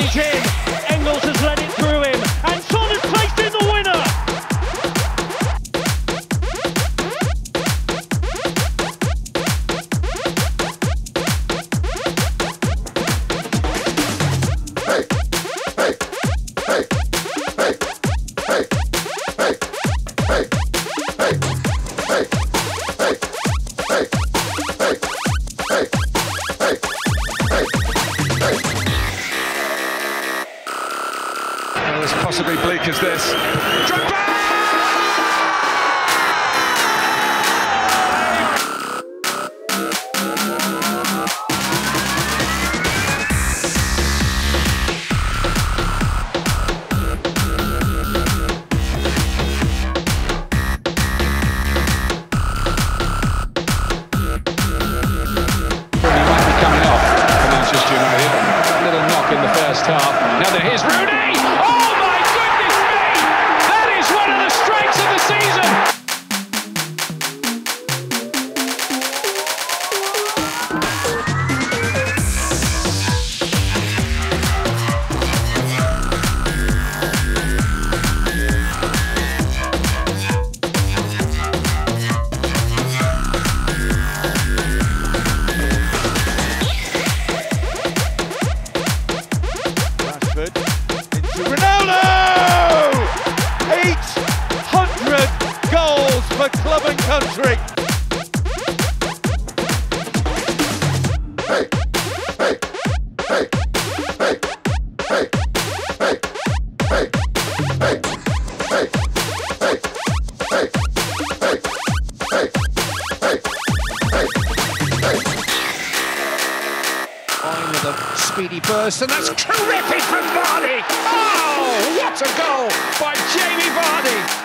He's in. Possibly bleak as this. Drogba! United. Little knock in the first half. Now Rooney! Club and country. Line with a speedy burst, and that's terrific from Vardy! Oh, what a goal by Jamie Vardy!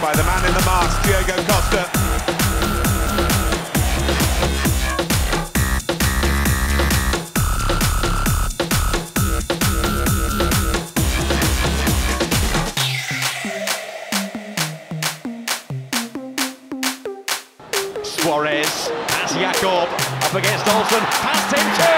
By the man in the mask, Diego Costa. Suarez, past Jakob, up against Olsen, past him too.